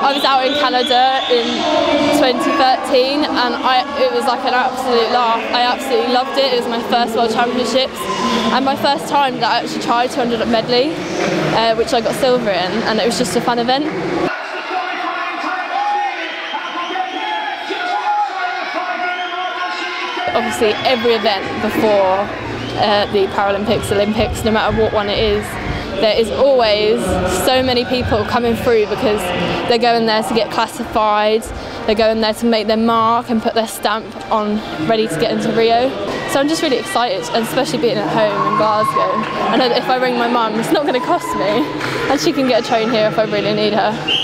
I was out in Canada in 2013 and I, it was like an absolute laugh. I absolutely loved it. It was my first World Championships and my first time that I actually tried 200 at medley, uh, which I got silver in and it was just a fun event. Obviously every event before uh, the Paralympics, Olympics, no matter what one it is, there is always so many people coming through because they're going there to get classified, they're going there to make their mark and put their stamp on ready to get into Rio. So I'm just really excited, and especially being at home in Glasgow. I know that if I ring my mum, it's not going to cost me, and she can get a train here if I really need her.